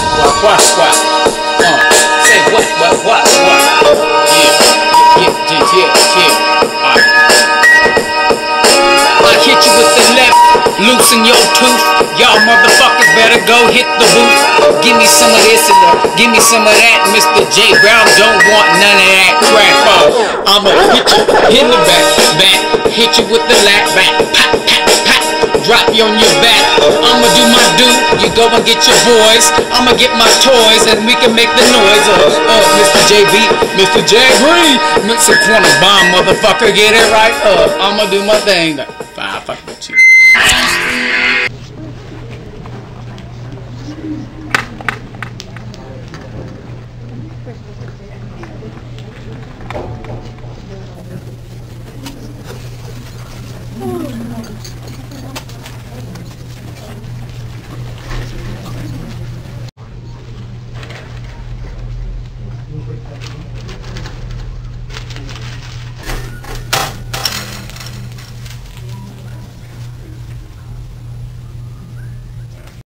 what, what? Uh, say what, what, what, what? Yeah, yeah, yeah, yeah, yeah. I hit you with the left, loosen your tooth. Y'all motherfuckers better go hit the booth. Give me some of this and give me some of that. Mr. J Brown don't want none of that crap. I'ma hit you in the back, back. Hit you with the lap, back, pat, pat, pat. Drop you on your back. I'ma do my you go and get your boys. I'ma get my toys and we can make the noise. Uh, uh, Mr. JB, Mr. J. Green, Mr. Corner Bomb, motherfucker, get it right up. I'ma do my thing. Like, ah, fuck with you. Oh,